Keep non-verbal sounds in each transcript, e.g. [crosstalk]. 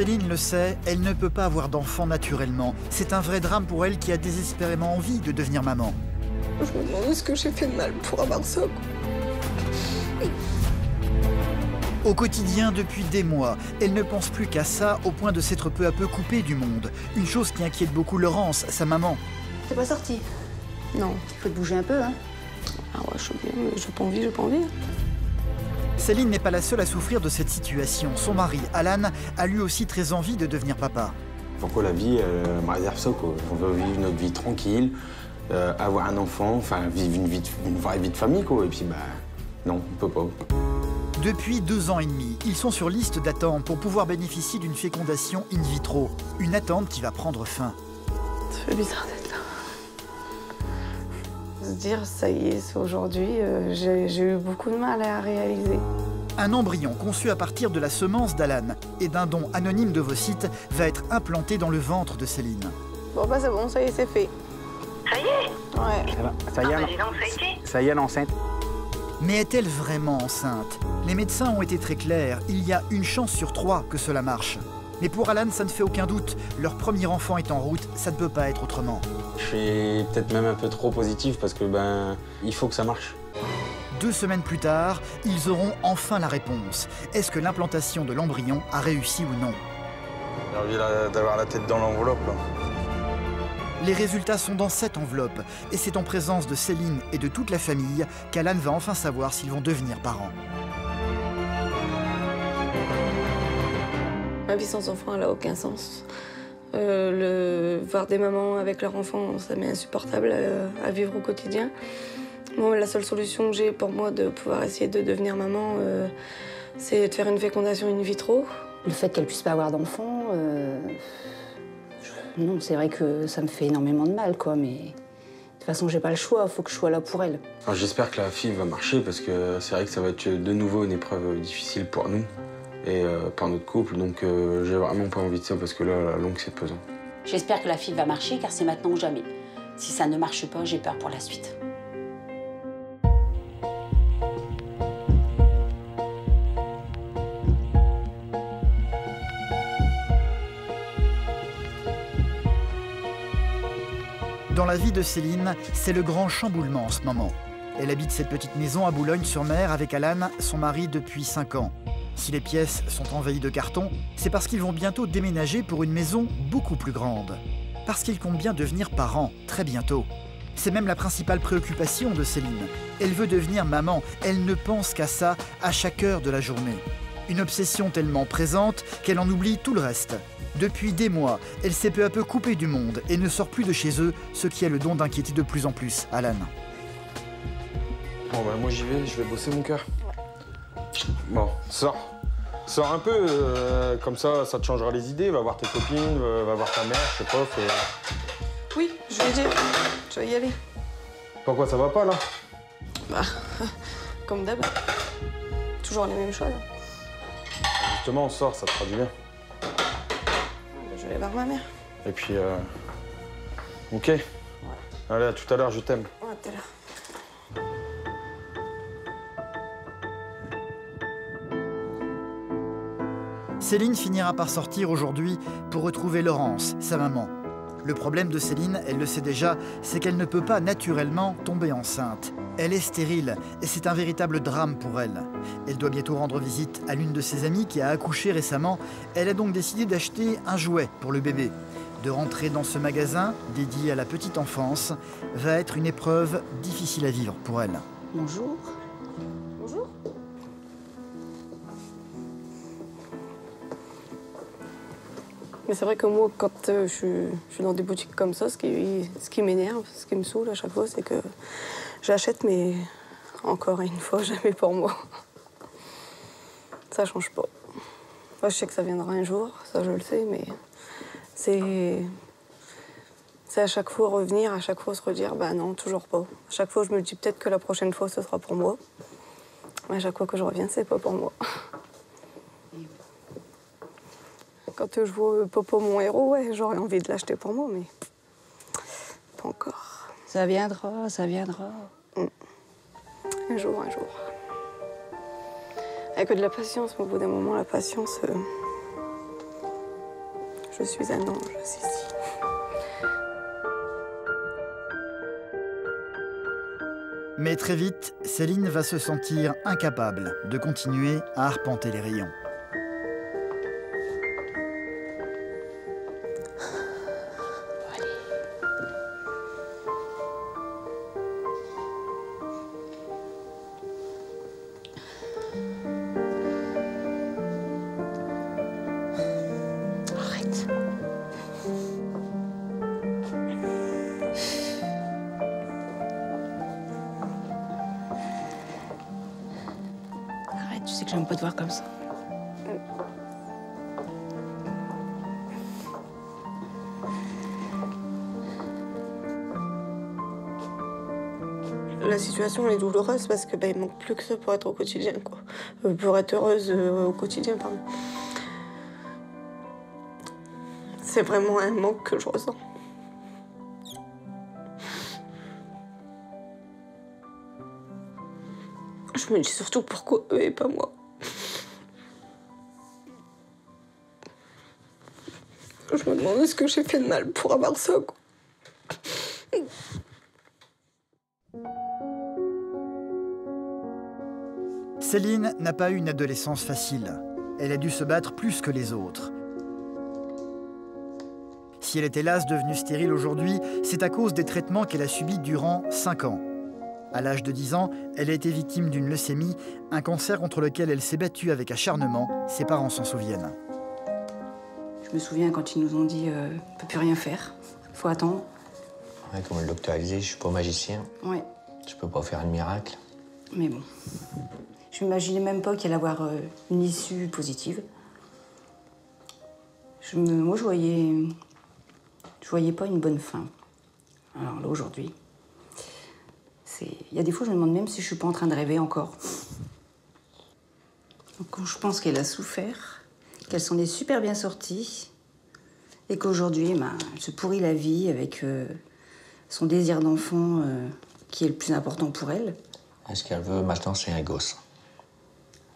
Céline le sait, elle ne peut pas avoir d'enfant naturellement. C'est un vrai drame pour elle qui a désespérément envie de devenir maman. Je me demande ce que j'ai fait de mal pour avoir ça. Au quotidien, depuis des mois, elle ne pense plus qu'à ça au point de s'être peu à peu coupée du monde. Une chose qui inquiète beaucoup Laurence, sa maman. T'es pas sorti Non, il faut te bouger un peu, hein Ah ouais, je suis bien, mais j'ai pas envie, j'ai pas envie. Céline n'est pas la seule à souffrir de cette situation. Son mari, Alan, a lui aussi très envie de devenir papa. Pourquoi la vie euh, me réserve ça quoi On veut vivre notre vie tranquille, euh, avoir un enfant, enfin vivre une, vie de- une vraie vie de famille quoi. Et puis bah non, on peut pas. Depuis deux ans et demi, ils sont sur liste d'attente pour pouvoir bénéficier d'une fécondation in vitro. Une attente qui va prendre fin. Ça fait bizarre. Se dire, ça y est, c'est aujourd'hui, euh, j'ai eu beaucoup de mal à réaliser. Un embryon conçu à partir de la semence d'Alan et d'un don anonyme d'ovocytes va être implanté dans le ventre de Céline. Bon, bah c'est bon, ça y est, c'est fait. Ça y est Ouais. Ça y est, Ah bah a été ça y est, l'enceinte. Mais est-elle vraiment enceinte? Les médecins ont été très clairs, il y a une chance sur trois que cela marche. Mais pour Alan, ça ne fait aucun doute. Leur premier enfant est en route, ça ne peut pas être autrement. Je suis peut-être même un peu trop positif parce que ben il faut que ça marche. Deux semaines plus tard, ils auront enfin la réponse. Est-ce que l'implantation de l'embryon a réussi ou non? J'ai envie d'avoir la tête dans l'enveloppe là. Les résultats sont dans cette enveloppe, et c'est en présence de Céline et de toute la famille qu'Alan va enfin savoir s'ils vont devenir parents. Ma vie sans enfant, elle a aucun sens. Euh, le... Voir des mamans avec leurs enfants, ça m'est insupportable à, à vivre au quotidien. Moi, la seule solution que j'ai pour moi de pouvoir essayer de devenir maman, euh, c'est de faire une fécondation in vitro. Le fait qu'elle puisse pas avoir d'enfant, euh, je- non, c'est vrai que ça me fait énormément de mal, quoi, mais de toute façon, j'ai pas le choix, faut que je sois là pour elle. J'espère que la fille va marcher parce que c'est vrai que ça va être de nouveau une épreuve difficile pour nous et euh, pour notre couple. Donc euh, j'ai vraiment pas envie de ça parce que là, à la longue, c'est pesant. J'espère que la fille va marcher car c'est maintenant ou jamais. Si ça ne marche pas, j'ai peur pour la suite. Dans la vie de Céline, c'est le grand chamboulement en ce moment. Elle habite cette petite maison à Boulogne-sur-Mer avec Alan, son mari, depuis 5 ans. Si les pièces sont envahies de cartons, c'est parce qu'ils vont bientôt déménager pour une maison beaucoup plus grande. Parce qu'ils comptent bien devenir parents, très bientôt. C'est même la principale préoccupation de Céline. Elle veut devenir maman, elle ne pense qu'à ça à chaque heure de la journée. Une obsession tellement présente qu'elle en oublie tout le reste. Depuis des mois, elle s'est peu à peu coupée du monde et ne sort plus de chez eux, ce qui a le don d'inquiéter de plus en plus Alan. Bon bah moi j'y vais, je vais bosser mon cœur. Bon, sors. Sors un peu, euh, comme ça, ça te changera les idées. Va voir tes copines, va, voir ta mère, je sais pas. Fais... Oui, je vais dire, je vais y aller. Pourquoi ça va pas là? Bah, [laughs] comme d'hab. Toujours les mêmes choses. Justement, on sort, ça te fera du bien. Je vais aller voir ma mère. Et puis, euh... ok. Allez, à tout à l'heure, je t'aime. Ouais, t'es là. Céline finira par sortir aujourd'hui pour retrouver Laurence, sa maman. Le problème de Céline, elle le sait déjà, c'est qu'elle ne peut pas naturellement tomber enceinte. Elle est stérile et c'est un véritable drame pour elle. Elle doit bientôt rendre visite à l'une de ses amies qui a accouché récemment. Elle a donc décidé d'acheter un jouet pour le bébé. De rentrer dans ce magasin dédié à la petite enfance va être une épreuve difficile à vivre pour elle. Bonjour. Mais c'est vrai que moi, quand euh, je, suis, dans des boutiques comme ça, ce qui, ce qui m'énerve, ce qui me saoule à chaque fois, c'est que j'achète, mais encore une fois, [laughs] jamais pour moi. Ça change pas. Moi, je sais que ça viendra un jour, ça je le sais, mais c'est. C'est à chaque fois revenir, à chaque fois se redire, bah non, toujours pas. À chaque fois, je me dis peut-être que la prochaine fois, ce sera pour moi. Mais à chaque fois que je reviens, c'est pas pour moi. [laughs] Quand je vois Popo, mon héros, ouais, j'aurais envie de l'acheter pour moi, mais pas encore. Ça viendra, ça viendra. Un jour, un jour. Avec de la patience, mais au bout d'un moment, la patience, euh, je suis un ange, si, si. Mais très vite, Céline va se sentir incapable de continuer à arpenter les rayons. La situation est douloureuse parce que ben, il manque plus que ça pour être au quotidien, quoi. Euh, pour être heureuse euh, au quotidien. C'est vraiment un manque que je ressens. Je me dis surtout pourquoi eux et pas moi. Je me demande ce que j'ai fait de mal pour avoir ça, quoi. Céline n'a pas eu une adolescence facile. Elle a dû se battre plus que les autres. Si elle est hélas devenue stérile aujourd'hui, c'est à cause des traitements qu'elle a subis durant 5 ans. À l'âge de 10 ans, elle a été victime d'une leucémie, un cancer contre lequel elle s'est battue avec acharnement. Ses parents s'en souviennent. Je me souviens quand ils nous ont dit euh, on peut plus rien faire, faut attendre. Ouais, comme le docteur a dit, je suis pas magicien. Ouais, Je peux pas faire un miracle. mais bon. Je m'imaginais même pas qu'il allait avoir euh, une issue positive. Moi, je voyais, je voyais pas une bonne fin. Alors là, aujourd'hui, il y a des fois, je me demande même si je suis pas en train de rêver encore. Quand je pense qu'elle a souffert, qu'elle s'en est super bien sortie, et qu'aujourd'hui, ben, elle se pourrit la vie avec euh, son désir d'enfant euh, qui est le plus important pour elle. Ce qu'elle veut maintenant, c'est un gosse?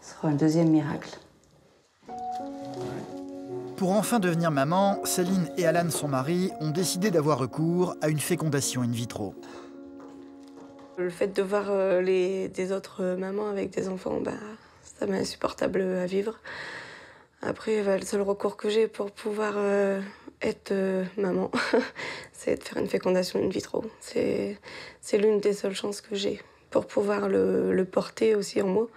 Ce sera un deuxième miracle. Pour enfin devenir maman, Céline et Alan, son mari, ont décidé d'avoir recours à une fécondation in vitro. Le fait de voir euh, les, des autres mamans avec des enfants, bah, ça m'est insupportable à vivre. Après, bah, le seul recours que j'ai pour pouvoir euh, être euh, maman, [laughs] c'est de faire une fécondation in vitro. C'est c'est l'une des seules chances que j'ai pour pouvoir le, le porter aussi en moi.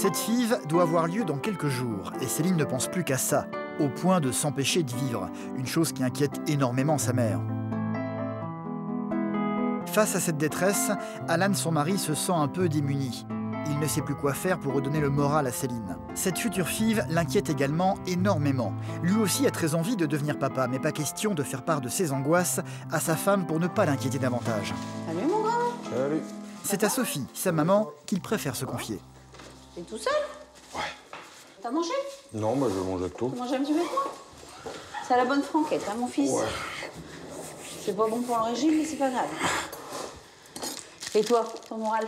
Cette FIV doit avoir lieu dans quelques jours et Céline ne pense plus qu'à ça, au point de s'empêcher de vivre, une chose qui inquiète énormément sa mère. Face à cette détresse, Alan, son mari, se sent un peu démuni. Il ne sait plus quoi faire pour redonner le moral à Céline. Cette future FIV l'inquiète également énormément. Lui aussi a très envie de devenir papa, mais pas question de faire part de ses angoisses à sa femme pour ne pas l'inquiéter davantage. Salut mon grand Salut. C'est à Sophie, sa maman, qu'il préfère se confier. T'es tout seul Ouais. T'as mangé Non, bah je vais manger avec toi. T'as mangé un petit peu avec moi C'est la bonne franquette, hein, mon fils Ouais. C'est pas bon pour le régime, mais c'est pas grave. Et toi, ton moral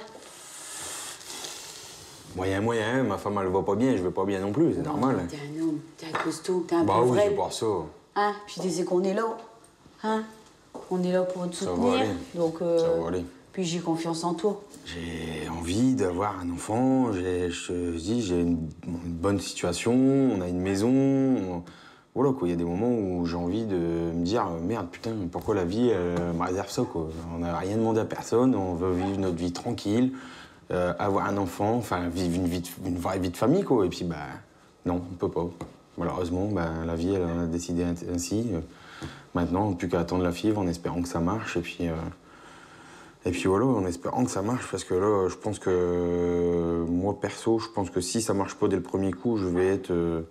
Moyen, moyen, ma femme elle va pas bien, je vais pas bien non plus, c'est normal. T'es un homme, t'es un costaud, t'es un Bah peu oui, vrai. c'est pas ça. Hein Puis tu sais qu'on est là. Hein On est là pour te Ça va soutenir. aller. Donc, euh, Ça va aller. Puis j'ai confiance en toi. J'ai envie d'avoir un enfant, je dis, j'ai une, bonne situation, on a une maison. on- Voilà, quoi, il y a des moments où j'ai envie de me dire merde, putain, pourquoi la vie elle, me réserve ça, quoi. On n'a rien demandé à personne, on veut vivre notre vie tranquille, euh, avoir un enfant, enfin, vivre une, vraie vie de famille, quoi. Et puis, bah, non, on peut pas. Malheureusement, bah, la vie, elle a décidé ainsi. Euh, Maintenant, plus qu'à attendre la fièvre en espérant que ça marche, et puis. euh, et puis voilà, en espérant que ça marche, parce que là, je pense que moi perso, je pense que si ça marche pas dès le premier coup, je vais être euh,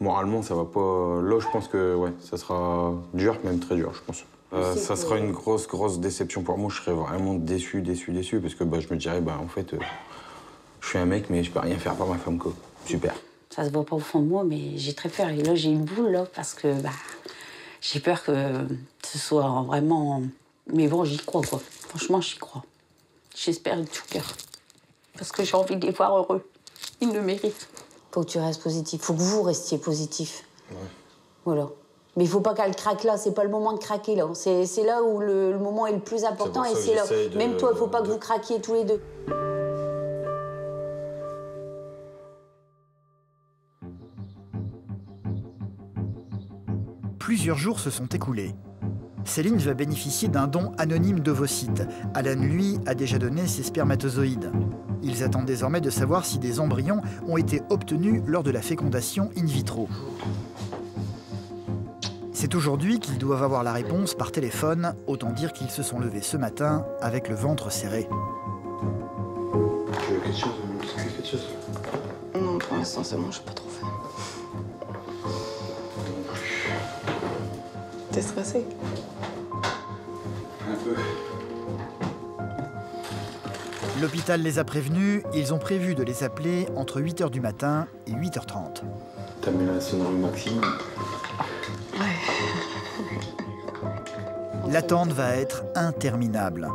moralement, ça va pas. Là, je pense que ouais, ça sera dur, même très dur, je pense. Euh, ça que- sera une grosse, grosse déception pour moi. Je serais vraiment déçu, déçu, déçu, parce que bah, je me dirais, bah en fait, euh, je suis un mec, mais je peux rien faire par ma femme, quoi. Super. Ça se voit pas au fond de moi, mais j'ai très peur. Et là, j'ai une boule, là, parce que bah, j'ai peur que ce soit vraiment. Mais bon, j'y crois, quoi. Franchement, j'y crois. J'espère de tout cœur. Parce que j'ai envie de les voir heureux. Il le mérite. Faut que tu restes positif. Faut que vous restiez positif. Voilà. Mais il faut pas qu'elle craque là. C'est pas le moment de craquer là. C'est là où le, le moment est le plus important et c'est là. de- Même toi, il faut pas que vous craquiez tous les deux. Plusieurs jours se sont écoulés. Céline va bénéficier d'un don anonyme d'ovocytes. Alan, lui, a déjà donné ses spermatozoïdes. Ils attendent désormais de savoir si des embryons ont été obtenus lors de la fécondation in vitro. C'est aujourd'hui qu'ils doivent avoir la réponse par téléphone, autant dire qu'ils se sont levés ce matin avec le ventre serré. Tu veux quelque chose quelque chose Non, pour l'instant, pas trop faim. T'es stressé? Peu. L'hôpital les a prévenus, ils ont prévu de les appeler entre 8h du matin et 8h30. T'as mis la sonnerie maximum. L'attente va être interminable.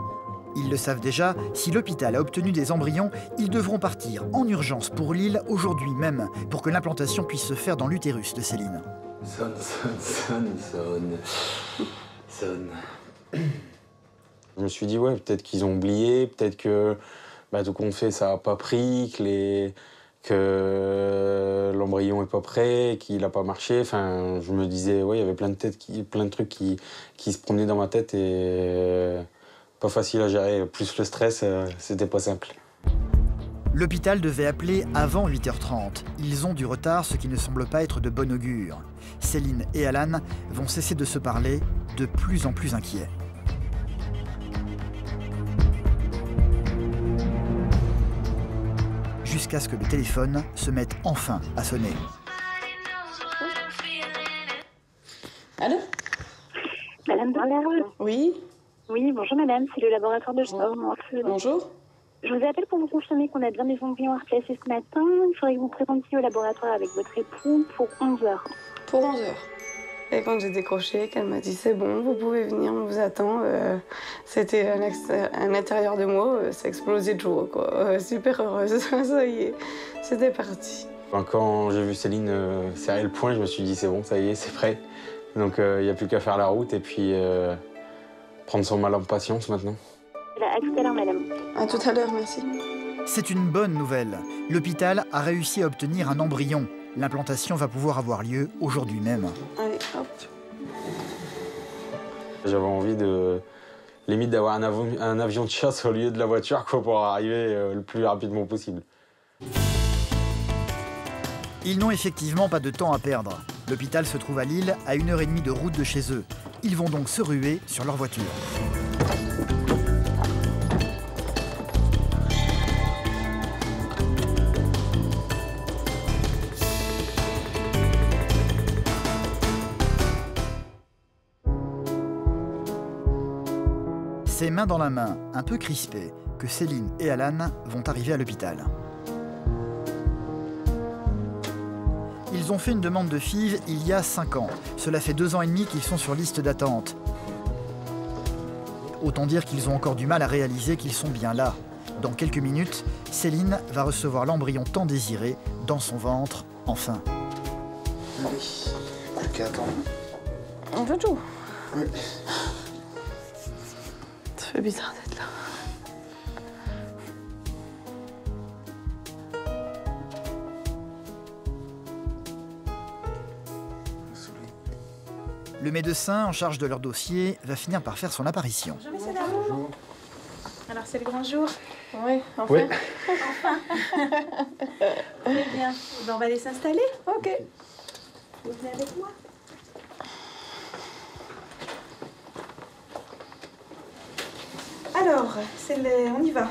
Ils le savent déjà, si l'hôpital a obtenu des embryons, ils devront partir en urgence pour Lille aujourd'hui même pour que l'implantation puisse se faire dans l'utérus de Céline. Sonne, sonne, sonne, sonne. Sonne. Je me suis dit, ouais, peut-être qu'ils ont oublié, peut-être que bah, tout qu'on fait, ça n'a pas pris, que, que l'embryon n'est pas prêt, qu'il n'a pas marché. Enfin, je me disais, ouais, il y avait plein de, têtes plein de trucs qui... qui se promenaient dans ma tête et euh, pas facile à gérer. Plus le stress, euh, c'était pas simple. L'hôpital devait appeler avant 8h30. Ils ont du retard, ce qui ne semble pas être de bon augure. Céline et Alan vont cesser de se parler, de plus en plus inquiets. Jusqu'à ce que le téléphone se mette enfin à sonner. Allô Madame Bernard Oui, Oui, bonjour madame, c'est le laboratoire de sport. bonjour. Je vous appelle pour vous confirmer qu'on a bien des embryons à replacer ce matin. Il faudrait que vous présentiez au laboratoire avec votre époux pour 11 heures. Pour 11 heures. Et quand j'ai décroché, qu'elle m'a dit c'est bon, vous pouvez venir, on vous attend. euh, C'était un, un intérieur de moi, euh, ça explosait de joie, quoi. Euh, super heureuse, [laughs] ça y est, c'était parti. Enfin, quand j'ai vu Céline euh, serrer le poing, je me suis dit, c'est bon, ça y est, c'est prêt. Donc il n'y a plus qu'à faire la route et puis euh, prendre son mal en patience maintenant. À tout à l'heure madame. À tout à l'heure, merci. C'est une bonne nouvelle. L'hôpital a réussi à obtenir un embryon. L'implantation va pouvoir avoir lieu aujourd'hui même. J'avais envie de limite d'avoir un, avion- un avion de chasse au lieu de la voiture quoi, pour arriver euh, le plus rapidement possible. Ils n'ont effectivement pas de temps à perdre. L'hôpital se trouve à Lille, à une heure et demie de route de chez eux. Ils vont donc se ruer sur leur voiture. C'est main dans la main, un peu crispés, que Céline et Alan vont arriver à l'hôpital. Ils ont fait une demande de FIV il y a 5 ans. Cela fait deux ans et demi qu'ils sont sur liste d'attente. Autant dire qu'ils ont encore du mal à réaliser qu'ils sont bien là. Dans quelques minutes, Céline va recevoir l'embryon tant désiré dans son ventre, enfin. Oui, plus qu'à attendre. On fait tout. Ça fait bizarre d'être là. Le médecin en charge de leur dossier va finir par faire son apparition. Alors c'est le grand jour. Oui, enfin. Oui. [laughs] Très bien. Eh ben, on va aller s'installer. Ok. Vous venez avec moi? Alors, c'est le... on y va.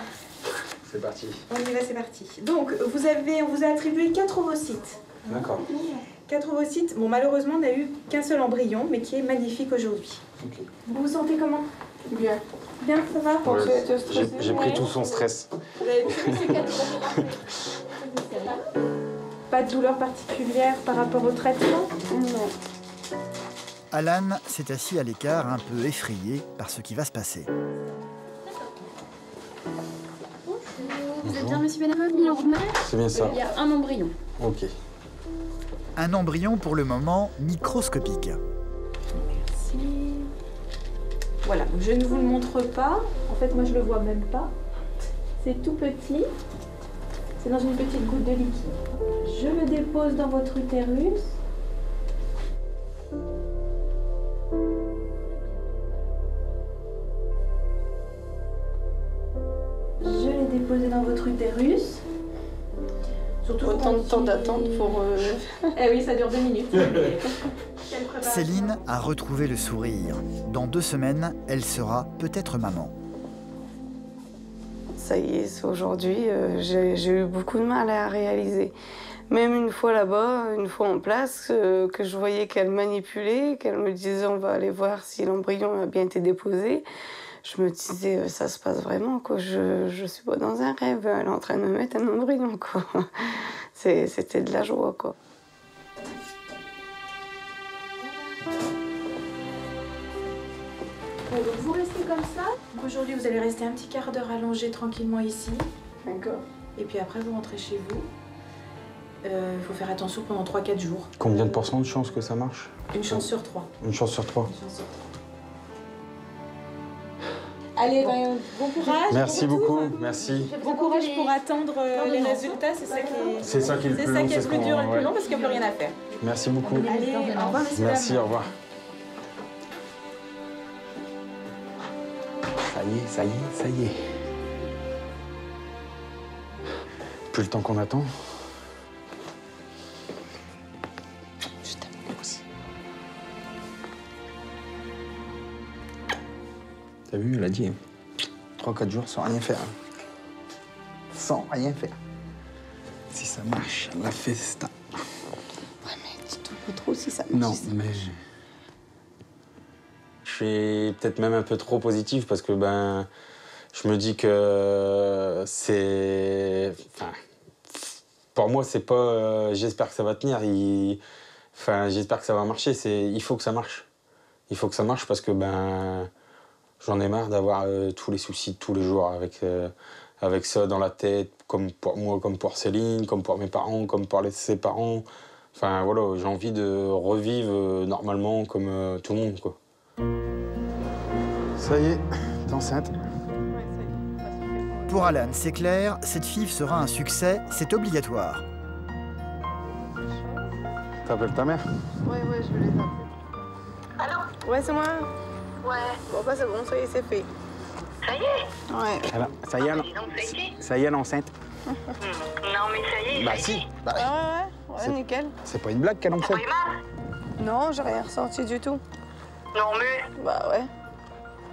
C'est parti. On y va, c'est parti. Donc, vous avez, on vous a attribué quatre ovocytes. D'accord. Quatre ovocytes. Bon, malheureusement, on n'a eu qu'un seul embryon, mais qui est magnifique aujourd'hui. Vous vous sentez comment? Bien. Bien, ça va? J'ai pris tout son stress. Vous avez pris ces quatre Pas de douleur particulière par rapport au traitement? Non. Alan s'est assis à l'écart, un peu effrayé par ce qui va se passer. Vous êtes bien monsieur C'est bien ça. Il y a un embryon. Ok. Un embryon pour le moment microscopique. Merci. Voilà, donc je ne vous le montre pas. En fait, moi, je le vois même pas. C'est tout petit. C'est dans une petite goutte de liquide. Je le dépose dans votre utérus. Autant de temps d'attente pour. euh, [laughs] Eh oui, ça dure deux minutes. [laughs] Céline a retrouvé le sourire. Dans deux semaines, elle sera peut-être maman. Ça y est, c'est aujourd'hui. euh, j'ai j'ai eu beaucoup de mal à réaliser. Même une fois là-bas, une fois en place, euh, que je voyais qu'elle manipulait, qu'elle me disait on va aller voir si l'embryon a bien été déposé. Je me disais euh, ça se passe vraiment quoi. Je je suis pas dans un rêve. Elle est en train de me mettre un embryon [laughs] quoi. C'est- C'était de la joie quoi. Bon, donc vous restez comme ça. Aujourd'hui, vous allez rester un petit quart d'heure allongé tranquillement ici. D'accord. Et puis après, vous rentrez chez vous. Euh, Il faut faire attention pendant 3-4 jours. Combien de pourcents de chance que ça marche? Une chance sur trois. Une chance sur trois. Une chance sur trois. Allez, ben, bon courage. Merci bon retour. beaucoup, merci. Bon courage pour attendre euh, les résultats, c'est ça qui est, C'est ça qui est le c'est plus ça long, qui est c'est le plus ce dur et le plus ouais. long parce qu'il n'y a plus rien à faire. Merci beaucoup. Allez, au revoir. Merci, au revoir. Ça y est, ça y est, ça y est. Plus le temps qu'on attend. T'as vu, elle a dit 3-4 jours sans rien faire. Sans rien faire. Si ça marche, la festa. Pas trop si ça marche. Non, mais. Je suis peut-être même un peu trop positif parce que ben, je me dis que c'est. Enfin, pour moi, c'est pas. euh, j'espère que ça va tenir. il- Enfin, j'espère que ça va marcher. C'est, il faut que ça marche. Il faut que ça marche parce que ben, j'en ai marre d'avoir euh, tous les soucis de tous les jours avec. euh, avec ça dans la tête, comme pour moi, comme pour Céline, comme pour mes parents, comme pour les- ses parents. Enfin voilà, j'ai envie de revivre euh, normalement comme euh, tout le monde quoi. Ça y est, t'es enceinte. Pour Alan, c'est clair, cette FIV sera un succès, c'est obligatoire. T'appelles ta mère? Ouais, ouais, je vais les appeler. Allô? Ouais, c'est moi. Ouais. Bon, bah, c'est bon, ça y est, c'est fait. Ça y est Ouais. Ça y est, donc, ça y est ça y est, elle est enceinte. Non, mais ça y est, Bah ça si, bah, Ouais, ouais, ouais, nickel. c'est pas une blague qu'elle enceinte. Non, j'ai rien ressenti du tout. Non, mais... Bah ouais.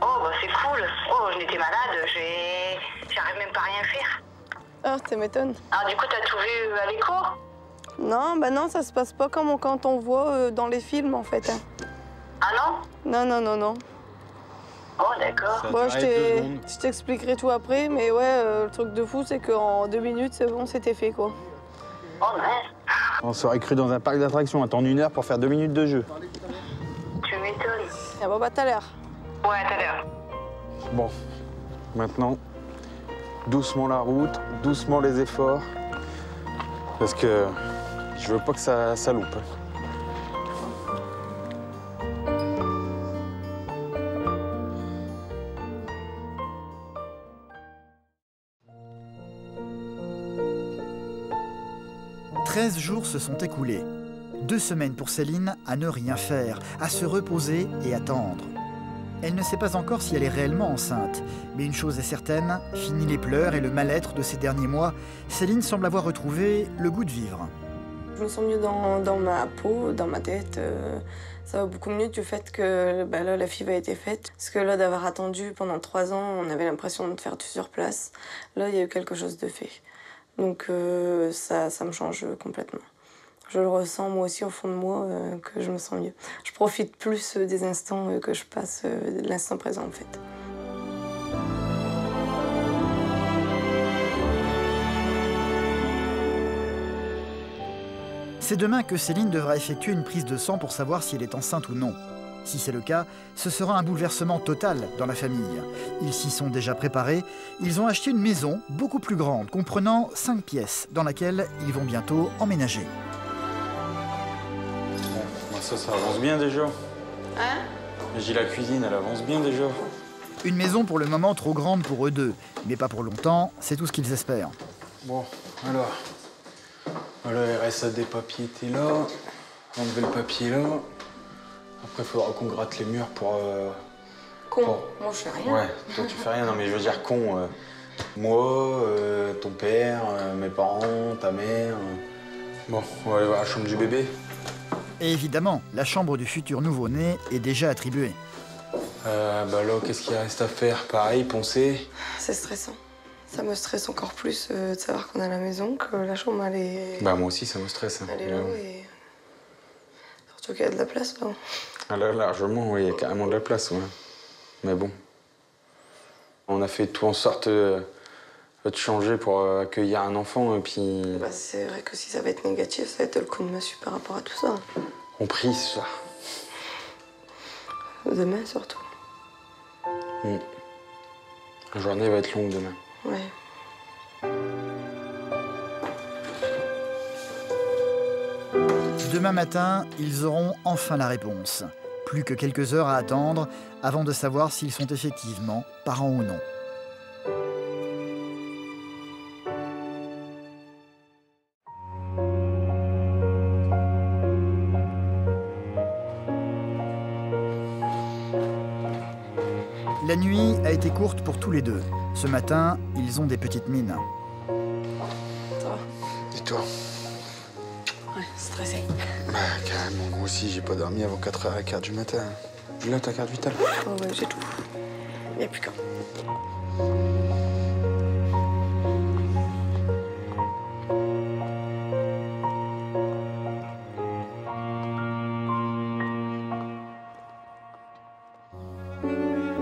Oh, bah c'est cool. Oh, je n'étais malade, j'ai... J'arrive même pas à rien faire. Ah, tu m'étonnes. Alors du coup, t'as tout vu à l'écho? Non, bah non, ça se passe pas comme on- quand on voit euh, dans les films, en fait. hein. Ah non? Non, non, non, non. Oh, d'accord. Bon, je t'expliquerai tout après, mais ouais, euh, le truc de fou, c'est qu'en deux minutes, c'est bon, c'était fait, quoi. Oh, mince. On serait cru dans un parc d'attractions, attendre une heure pour faire deux minutes de jeu. Tu m'étonnes. Ah bah, bah, tout à l'heure. Ouais, tout à l'heure. Bon, maintenant, doucement la route, doucement les efforts. Parce que je veux pas que ça, ça loupe. « 13 jours se sont écoulés. Deux semaines pour Céline à ne rien faire, à se reposer et attendre. Elle ne sait pas encore si elle est réellement enceinte, mais une chose est certaine, fini les pleurs et le mal-être de ces derniers mois, Céline semble avoir retrouvé le goût de vivre. Je me sens mieux dans, ma peau, dans ma tête. euh, ça va beaucoup mieux du fait que bah là, la FIV a été faite. Parce que là, d'avoir attendu pendant trois ans, on avait l'impression de faire tout sur place. Là, il y a eu quelque chose de fait. Donc euh, ça, me change complètement. Je le ressens moi aussi au fond de moi euh, que je me sens mieux. Je profite plus euh, des instants que je passe, de l'instant présent en fait. C'est demain que Céline devra effectuer une prise de sang pour savoir si elle est enceinte ou non. Si c'est le cas, ce sera un bouleversement total dans la famille. Ils s'y sont déjà préparés. Ils ont acheté une maison beaucoup plus grande, comprenant 5 pièces, dans laquelle ils vont bientôt emménager. Bon, ça, ça avance bien déjà. Hein? J'ai la cuisine, elle avance bien déjà. Une maison pour le moment trop grande pour eux deux, mais pas pour longtemps, c'est tout ce qu'ils espèrent. Bon, alors. Reste à des papiers étaient là. Enlever le papier là. Après, il faudra qu'on gratte les murs pour. euh, Con, pour- moi je fais rien. Ouais, toi tu fais rien, non mais je veux dire con. euh, moi, euh, ton père, euh, mes parents, ta mère. euh. Bon, on va aller voir la chambre du bébé. Et évidemment, la chambre du futur nouveau-né est déjà attribuée. Euh, bah là, qu'est-ce qu'il reste à faire? Pareil, poncer. C'est stressant. Ça me stresse encore plus euh, de savoir qu'on est à la maison, que la chambre elle est, Bah moi aussi, ça me stresse. hein. elle est et surtout qu'il y a de la place là. Ah là, largement, oui, il y a carrément de la place, ouais. Mais bon. On a fait tout en sorte euh, de changer pour euh, accueillir un enfant, et puis Bah, c'est vrai que si ça va être négatif, ça va être le coup de massue par rapport à tout ça. on prie ce soir. Demain surtout. Mm. La journée va être longue demain. Ouais. Demain matin, ils auront enfin la réponse. Plus que quelques heures à attendre avant de savoir s'ils sont effectivement parents ou non. La nuit a été courte pour tous les deux. Ce matin, ils ont des petites mines. Et toi? Ouais, stressé. Bah, carrément, moi aussi, j'ai pas dormi avant 4h15 du matin. Là, ta carte vitale. Oh ouais, j'ai tout. Il n'y a plus qu'un.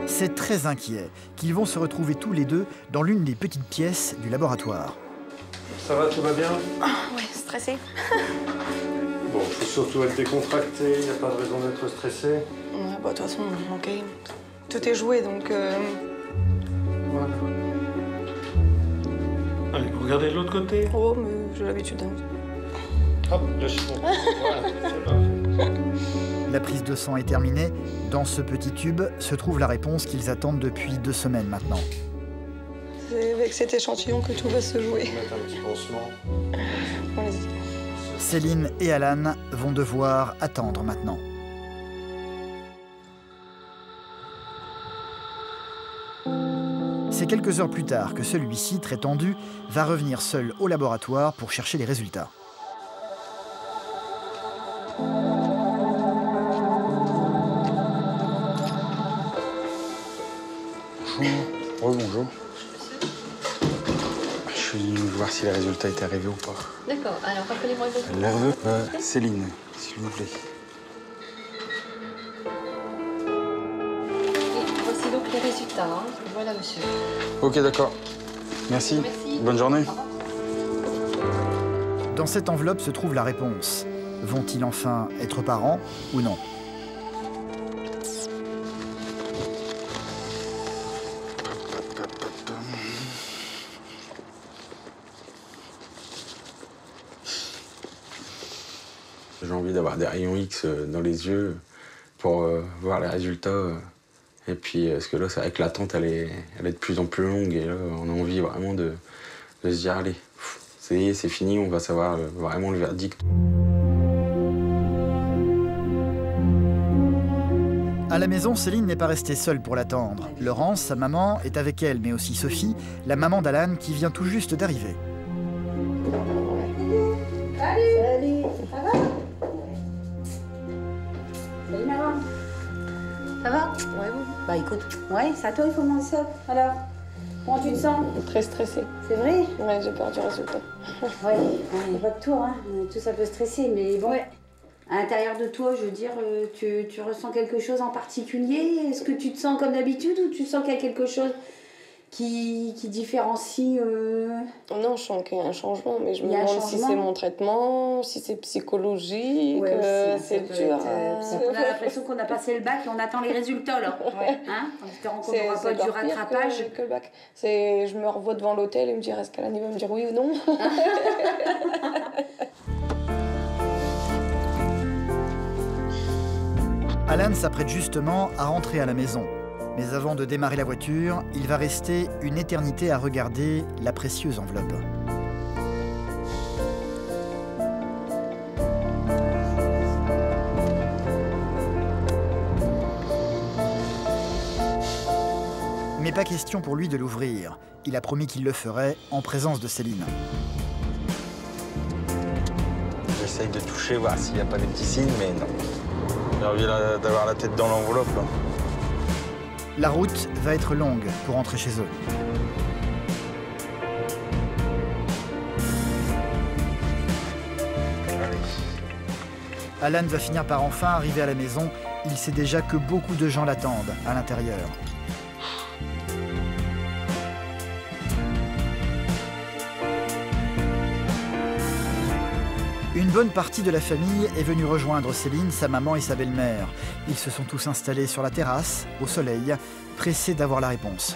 C'est très inquiet qu'ils vont se retrouver tous les deux dans l'une des petites pièces du laboratoire. Ça va, tout va bien? Ouais, stressé. [laughs] Bon, faut surtout être décontracté, il n'y a pas de raison d'être stressé. Ouais, bah de toute façon, ok. Tout est joué donc. euh, Voilà. Allez, vous regardez de l'autre côté? Oh, mais j'ai l'habitude. hein. Hop, lâchez bon. [laughs] Voilà, c'est parfait. La prise de sang est terminée. Dans ce petit tube se trouve la réponse qu'ils attendent depuis deux semaines maintenant. C'est avec cet échantillon que tout va se jouer. Mettre un petit pansement. Céline et Alan vont devoir attendre maintenant. C'est quelques heures plus tard que celui-ci, très tendu, va revenir seul au laboratoire pour chercher les résultats. Bonjour. bonjour. Je suis venu voir si les résultats étaient arrivés ou pas. D'accord, alors rappelez-moi votre Nerveux euh, Céline, s'il vous plaît. Et voici donc les résultats. hein. Voilà, monsieur. Ok, d'accord. Merci. Merci. Bonne journée. Dans cette enveloppe se trouve la réponse. Vont-ils enfin être parents ou non? Rayons X euh, dans les yeux pour euh, voir les résultats. Et puis, euh, parce que là, c'est que l'attente, elle est, elle est de plus en plus longue. Et là, on a envie vraiment de, de se dire, allez, pff, ça y est, c'est fini, on va savoir vraiment le verdict. À la maison, Céline n'est pas restée seule pour l'attendre. Laurence, sa maman, est avec elle, mais aussi Sophie, la maman d'Alan qui vient tout juste d'arriver. Ça va Ouais, bon. Bah écoute, ouais, c'est à toi, il faut demander ça. Alors, comment tu te sens Très stressé. C'est vrai Ouais, j'ai peur du résultat. [laughs] Ouais, il n'y a pas de tour, hein. tout ça peut stresser, mais bon. À l'intérieur de toi, je veux dire, euh, tu, tu ressens quelque chose en particulier? Est-ce que tu te sens comme d'habitude ou tu sens qu'il y a quelque chose qui, qui différencie euh, Non, je sens qu'il y a un changement, mais je me demande si c'est mon traitement, si c'est psychologique, Ouais, euh, c'est dur. être, euh. On a l'impression qu'on a passé le bac et on attend les résultats là. Hein en espérant qu'on n'aura pas du rattrapage. Que, que le bac. C'est, je me revois devant l'hôtel et me dire est-ce qu'Alan il va me dire oui ou non? [laughs] Alan s'apprête justement à rentrer à la maison. Mais avant de démarrer la voiture, il va rester une éternité à regarder la précieuse enveloppe. Mais pas question pour lui de l'ouvrir. Il a promis qu'il le ferait en présence de Céline. J'essaye de toucher, voir s'il n'y a pas des petits signes, mais non. J'ai envie d'avoir la tête dans l'enveloppe. La route va être longue pour rentrer chez eux. Alan va finir par enfin arriver à la maison. Il sait déjà que beaucoup de gens l'attendent à l'intérieur. Une bonne partie de la famille est venue rejoindre Céline, sa maman et sa belle-mère. Ils se sont tous installés sur la terrasse, au soleil, pressés d'avoir la réponse.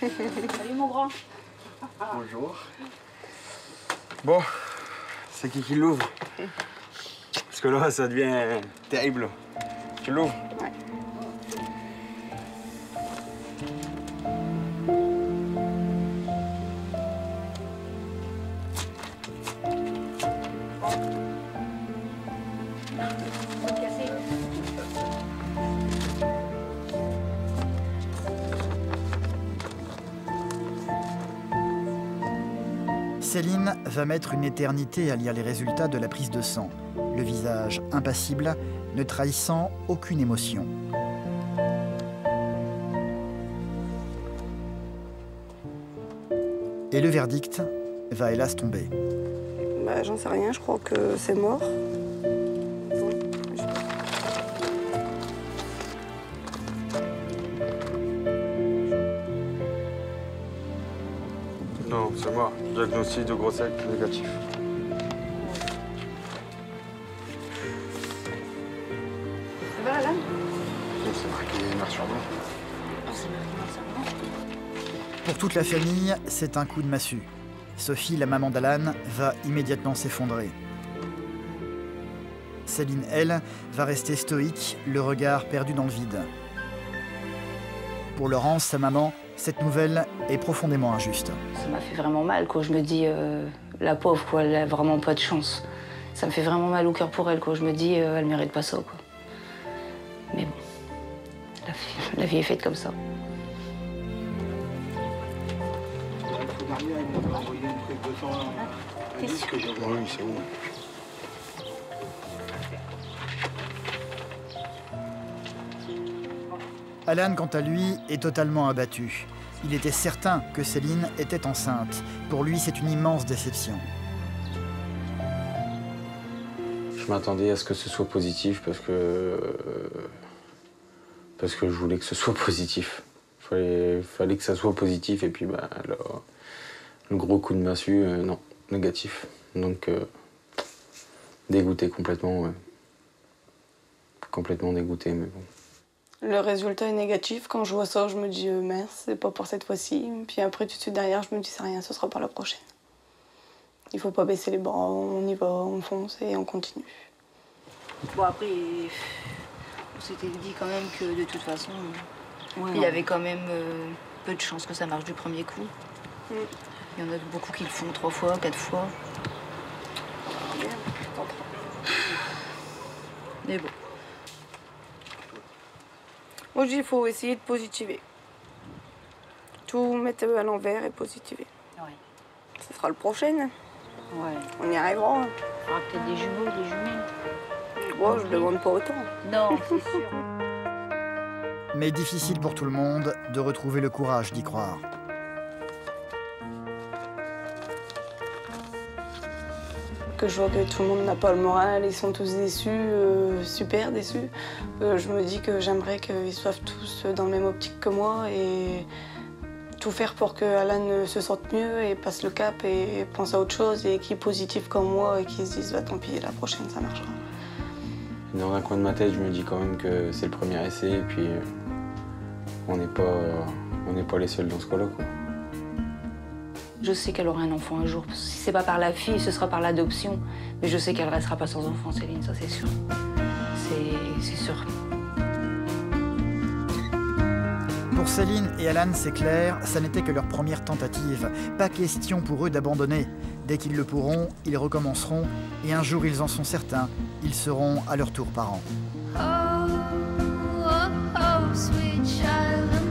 [laughs] Salut mon grand. Bonjour. Bon, c'est qui qui l'ouvre? Parce que là, ça devient terrible. Tu l'ouvres? Céline va mettre une éternité à lire les résultats de la prise de sang, le visage impassible, ne trahissant aucune émotion. Et le verdict va hélas tomber. Bah, j'en sais rien, je crois que c'est mort. C'est moi. Diagnostic de grossesse négatif. Ça va, Alan? C'est marqué sur blanc. Pour toute la famille, c'est un coup de massue. Sophie, la maman d'Alan, va immédiatement s'effondrer. Céline, elle, va rester stoïque, le regard perdu dans le vide. Pour Laurence, sa maman, cette nouvelle est profondément injuste. Ça m'a fait vraiment mal, quoi. Je me dis, euh, la pauvre, quoi, elle a vraiment pas de chance. Ça me fait vraiment mal au cœur pour elle, quoi. Je me dis, euh, elle mérite pas ça, quoi. Mais bon, la vie, [laughs] la vie est faite comme ça. Oui, c'est bon. Alan, quant à lui, est totalement abattu. Il était certain que Céline était enceinte. Pour lui, c'est une immense déception. Je m'attendais à ce que ce soit positif parce que. euh, parce que je voulais que ce soit positif. Fallait, fallait que ça soit positif et puis bah, le, le gros coup de massue, euh, non, négatif. Donc euh, dégoûté complètement. Complètement dégoûté, mais bon. Le résultat est négatif. Quand je vois ça, je me dis euh, mince, c'est pas pour cette fois-ci. Puis après, tout de suite derrière, je me dis c'est rien, ce sera pour la prochaine. Il faut pas baisser les bras, on y va, on fonce et on continue. Bon, après, on s'était dit quand même que de toute façon, Ouais, il y avait quand même euh, peu de chances que ça marche du premier coup. Mm. Il y en a beaucoup qui le font trois fois, quatre fois. Mais bon. Moi, je dis il faut essayer de positiver. Tout mettre à l'envers et positiver. Ouais. Ce sera le prochain. Ouais. On y arrivera. hein. Il y aura peut-être des jumeaux, des jumelles. Moi, je demande pas autant. Non, c'est sûr. [laughs] Mais difficile pour tout le monde de retrouver le courage d'y croire. Que je vois que tout le monde n'a pas le moral, ils sont tous déçus, euh, super déçus. Euh, je me dis que j'aimerais qu'ils soient tous dans la même optique que moi et tout faire pour que Alan se sente mieux et passe le cap et pense à autre chose et qu'il est positif comme moi et qu'il se dise bah, tant pis, la prochaine ça marchera. Dans un coin de ma tête, je me dis quand même que c'est le premier essai et puis euh, on n'est pas, pas les seuls dans ce cas-là. Je sais qu'elle aura un enfant un jour. Si c'est pas par la fille, ce sera par l'adoption. Mais je sais qu'elle ne restera pas sans enfant, Céline, ça c'est sûr. C'est sûr. Pour Céline et Alan, c'est clair, ça n'était que leur première tentative. Pas question pour eux d'abandonner. Dès qu'ils le pourront, ils recommenceront. Et un jour, ils en sont certains, ils seront à leur tour parents. Oh, oh, oh, sweet child.